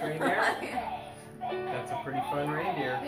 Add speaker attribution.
Speaker 1: That's a pretty fun reindeer.